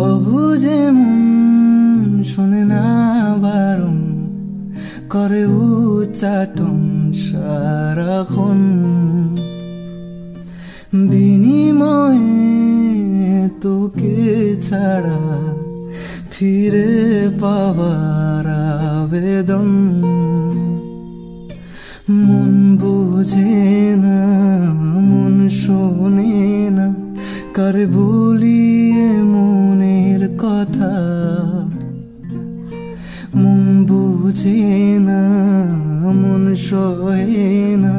অবুঝে মন শোনে না বিনিময়ে তোকে ছাড়া ফিরে পাওয়ার আবেদন মন বোঝে না, মন শোনে না, কার বলিয়ে মনের কথা? মন বুঝে না, মন সহে না,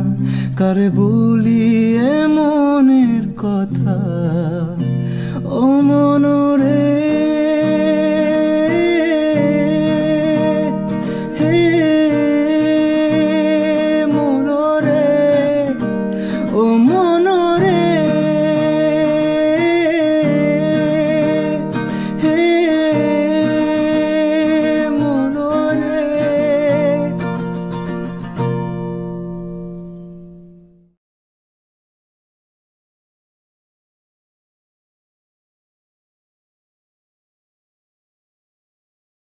কার বলিয়ে মনের কথা?